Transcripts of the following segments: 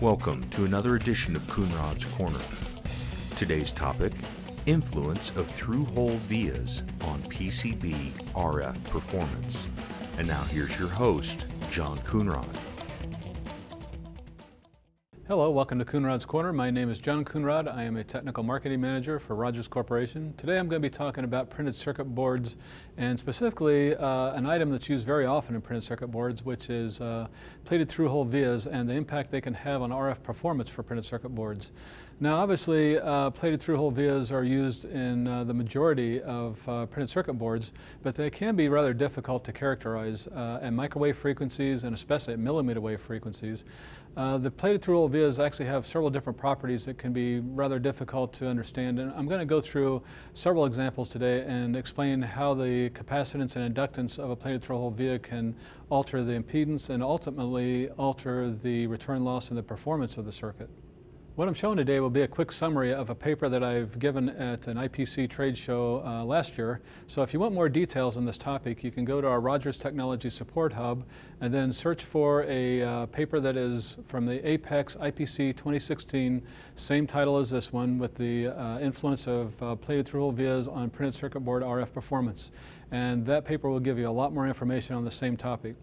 Welcome to another edition of Coonrod's Corner. Today's topic influence of through hole vias on PCB RF performance. And now here's your host, John Coonrod. Hello, welcome to Coonrod's Corner. My name is John Coonrod. I am a technical marketing manager for Rogers Corporation. Today I'm going to be talking about printed circuit boards and specifically uh, an item that's used very often in printed circuit boards, which is uh, plated through-hole vias and the impact they can have on RF performance for printed circuit boards. Now obviously uh, plated through-hole vias are used in uh, the majority of uh, printed circuit boards, but they can be rather difficult to characterize uh, at microwave frequencies and especially at millimeter wave frequencies. Uh, the plated through-hole vias actually have several different properties that can be rather difficult to understand. And I'm going to go through several examples today and explain how the capacitance and inductance of a plated through-hole via can alter the impedance and ultimately alter the return loss and the performance of the circuit. What I'm showing today will be a quick summary of a paper that I've given at an IPC trade show uh, last year. So if you want more details on this topic, you can go to our Rogers Technology Support Hub and then search for a uh, paper that is from the APEX IPC 2016, same title as this one, with the uh, influence of uh, plated through-hole vias on printed circuit board RF performance. And that paper will give you a lot more information on the same topic.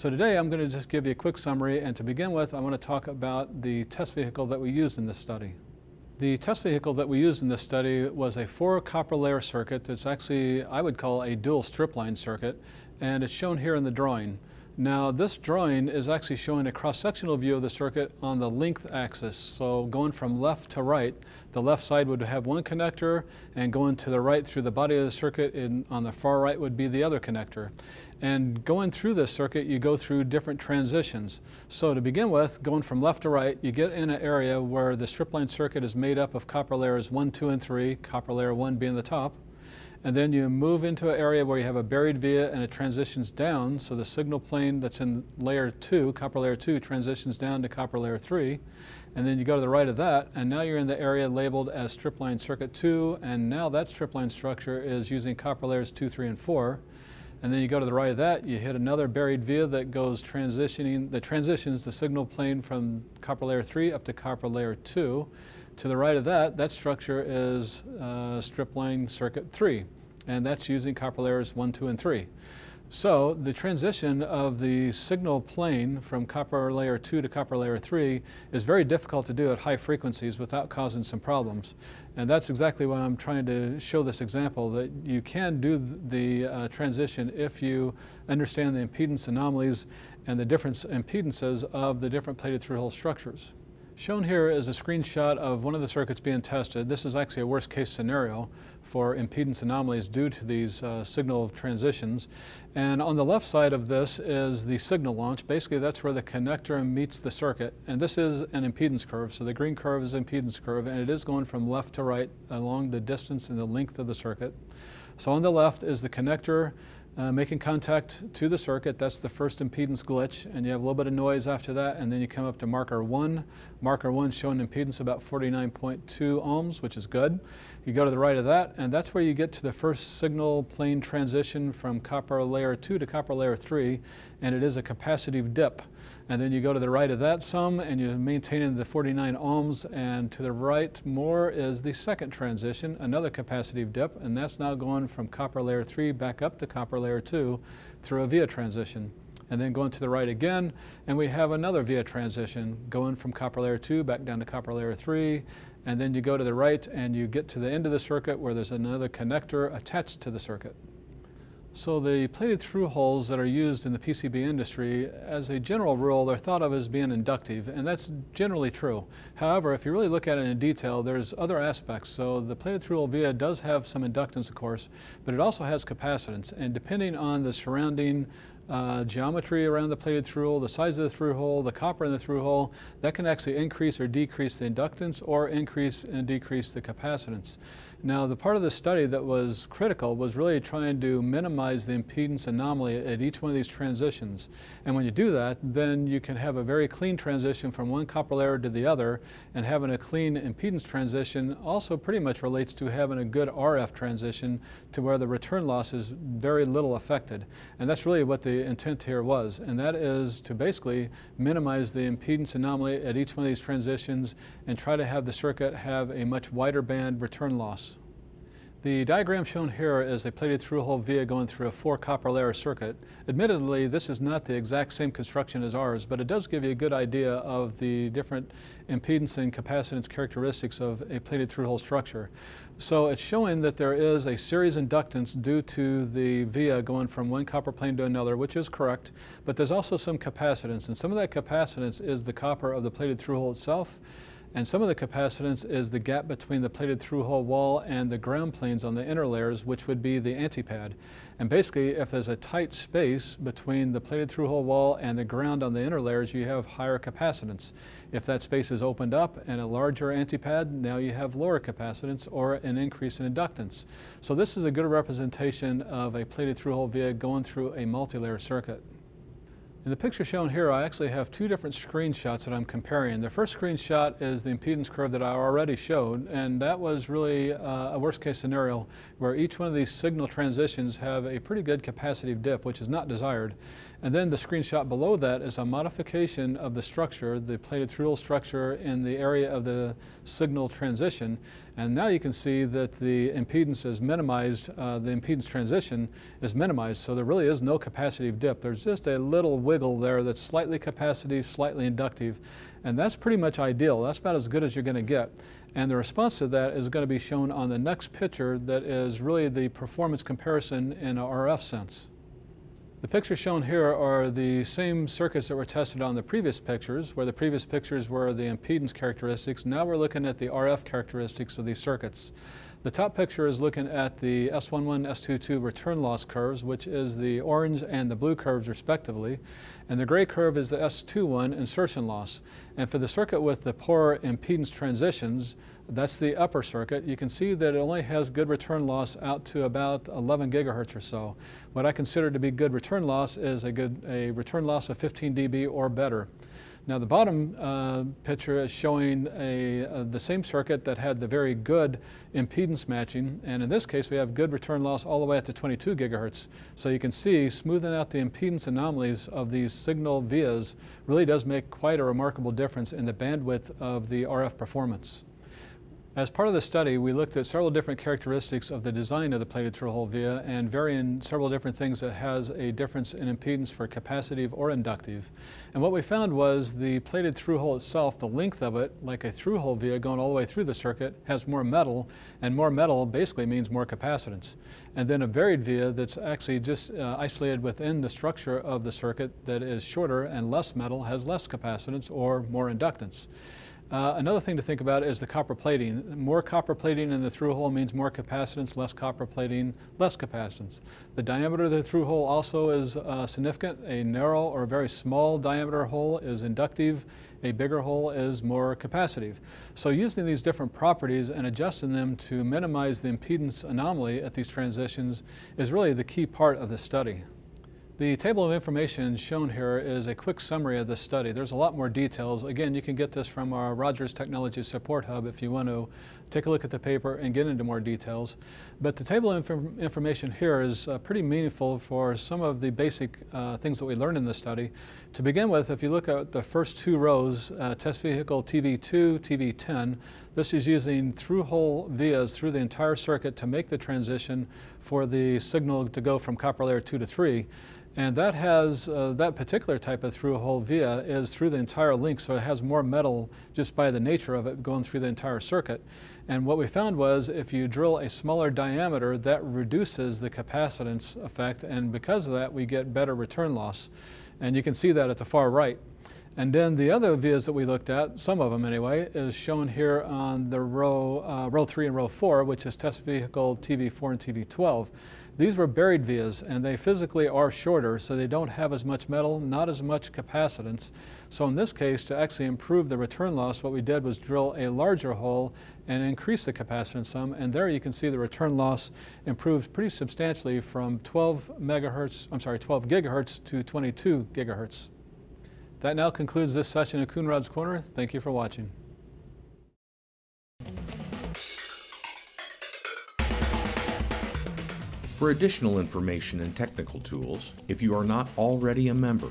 So today I'm going to just give you a quick summary and to begin with I want to talk about the test vehicle that we used in this study. The test vehicle that we used in this study was a four copper layer circuit that's actually I would call a dual strip line circuit and it's shown here in the drawing. Now this drawing is actually showing a cross-sectional view of the circuit on the length axis. So going from left to right, the left side would have one connector and going to the right through the body of the circuit on the far right would be the other connector. And going through this circuit, you go through different transitions. So to begin with, going from left to right, you get in an area where the strip line circuit is made up of copper layers 1, 2, and 3, copper layer 1 being the top. And then you move into an area where you have a buried via and it transitions down. So the signal plane that's in layer 2, copper layer 2, transitions down to copper layer 3. And then you go to the right of that, and now you're in the area labeled as strip line circuit 2, and now that strip line structure is using copper layers 2, 3, and 4. And then you go to the right of that, you hit another buried via that goes transitioning, that transitions the signal plane from copper layer 3 up to copper layer 2. To the right of that, that structure is uh, strip line circuit 3, and that's using copper layers 1, 2, and 3. So the transition of the signal plane from copper layer 2 to copper layer 3 is very difficult to do at high frequencies without causing some problems. And that's exactly why I'm trying to show this example, that you can do the uh, transition if you understand the impedance anomalies and the different impedances of the different plated through-hole structures. Shown here is a screenshot of one of the circuits being tested. This is actually a worst case scenario for impedance anomalies due to these uh, signal transitions. And on the left side of this is the signal launch. Basically that's where the connector meets the circuit. And this is an impedance curve. So the green curve is impedance curve and it is going from left to right along the distance and the length of the circuit. So on the left is the connector uh, making contact to the circuit. That's the first impedance glitch, and you have a little bit of noise after that, and then you come up to marker 1. Marker 1 showing impedance about 49.2 ohms, which is good. You go to the right of that, and that's where you get to the first signal plane transition from copper layer 2 to copper layer 3, and it is a capacitive dip. And then you go to the right of that sum and you're maintaining the 49 ohms, and to the right more is the second transition, another capacitive dip, and that's now going from copper layer 3 back up to copper layer 2 through a via transition and then going to the right again, and we have another via transition going from copper layer 2 back down to copper layer 3, and then you go to the right and you get to the end of the circuit where there's another connector attached to the circuit. So the plated through holes that are used in the PCB industry, as a general rule, they're thought of as being inductive, and that's generally true. However, if you really look at it in detail, there's other aspects. So the plated through hole via does have some inductance, of course, but it also has capacitance, and depending on the surrounding uh, geometry around the plated through hole, the size of the through hole, the copper in the through hole, that can actually increase or decrease the inductance or increase and decrease the capacitance. Now, the part of the study that was critical was really trying to minimize the impedance anomaly at each one of these transitions. And when you do that, then you can have a very clean transition from one copper layer to the other, and having a clean impedance transition also pretty much relates to having a good RF transition to where the return loss is very little affected. And that's really what the intent here was, and that is to basically minimize the impedance anomaly at each one of these transitions and try to have the circuit have a much wider band return loss. The diagram shown here is a plated through-hole via going through a four copper layer circuit. Admittedly, this is not the exact same construction as ours, but it does give you a good idea of the different impedance and capacitance characteristics of a plated through-hole structure. So it's showing that there is a series inductance due to the via going from one copper plane to another, which is correct, but there's also some capacitance, and some of that capacitance is the copper of the plated through-hole itself, and some of the capacitance is the gap between the plated through-hole wall and the ground planes on the inner layers, which would be the antipad. And basically, if there's a tight space between the plated through-hole wall and the ground on the inner layers, you have higher capacitance. If that space is opened up and a larger antipad, now you have lower capacitance or an increase in inductance. So this is a good representation of a plated through-hole via going through a multi-layer circuit. In the picture shown here, I actually have two different screenshots that I'm comparing. The first screenshot is the impedance curve that I already showed, and that was really uh, a worst case scenario where each one of these signal transitions have a pretty good capacitive dip, which is not desired. And then the screenshot below that is a modification of the structure, the plated through structure in the area of the signal transition. And now you can see that the impedance is minimized, uh, the impedance transition is minimized, so there really is no capacitive dip. There's just a little wiggle there that's slightly capacitive, slightly inductive, and that's pretty much ideal. That's about as good as you're going to get. And the response to that is going to be shown on the next picture that is really the performance comparison in a RF sense. The pictures shown here are the same circuits that were tested on the previous pictures, where the previous pictures were the impedance characteristics. Now we're looking at the RF characteristics of these circuits. The top picture is looking at the S11, S22 return loss curves, which is the orange and the blue curves respectively. And the gray curve is the S21 insertion loss. And for the circuit with the poor impedance transitions, that's the upper circuit. You can see that it only has good return loss out to about 11 gigahertz or so. What I consider to be good return loss is a good a return loss of 15 dB or better. Now the bottom uh, picture is showing a, uh, the same circuit that had the very good impedance matching and in this case we have good return loss all the way up to 22 gigahertz. So you can see smoothing out the impedance anomalies of these signal vias really does make quite a remarkable difference in the bandwidth of the RF performance. As part of the study, we looked at several different characteristics of the design of the plated through-hole via and varying several different things that has a difference in impedance for capacitive or inductive. And what we found was the plated through-hole itself, the length of it, like a through-hole via going all the way through the circuit, has more metal, and more metal basically means more capacitance. And then a buried via that's actually just uh, isolated within the structure of the circuit that is shorter and less metal has less capacitance or more inductance. Uh, another thing to think about is the copper plating. More copper plating in the through hole means more capacitance, less copper plating, less capacitance. The diameter of the through hole also is uh, significant. A narrow or very small diameter hole is inductive. A bigger hole is more capacitive. So using these different properties and adjusting them to minimize the impedance anomaly at these transitions is really the key part of the study. The table of information shown here is a quick summary of this study. There's a lot more details. Again, you can get this from our Rogers Technology Support Hub if you want to take a look at the paper and get into more details. But the table of inf information here is uh, pretty meaningful for some of the basic uh, things that we learned in this study. To begin with, if you look at the first two rows, uh, test vehicle TV2, TV10, this is using through-hole vias through the entire circuit to make the transition for the signal to go from copper layer 2 to 3. And that has, uh, that particular type of through-hole via is through the entire link, so it has more metal just by the nature of it going through the entire circuit. And what we found was if you drill a smaller diameter, that reduces the capacitance effect, and because of that, we get better return loss. And you can see that at the far right. And then the other vias that we looked at, some of them anyway, is shown here on the row, uh, row 3 and row 4, which is test vehicle TV4 and TV12. These were buried vias and they physically are shorter so they don't have as much metal, not as much capacitance. So in this case, to actually improve the return loss, what we did was drill a larger hole and increase the capacitance some. And there you can see the return loss improves pretty substantially from 12 megahertz, I'm sorry, 12 gigahertz to 22 gigahertz. That now concludes this session of Coonrod's Corner. Thank you for watching. For additional information and technical tools, if you are not already a member,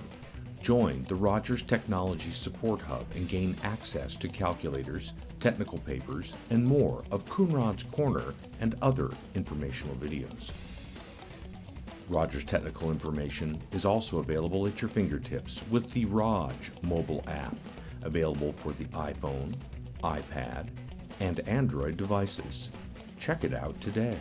join the Rogers Technology Support Hub and gain access to calculators, technical papers, and more of Coonrod's Corner and other informational videos. Rogers Technical Information is also available at your fingertips with the Rog mobile app, available for the iPhone, iPad, and Android devices. Check it out today.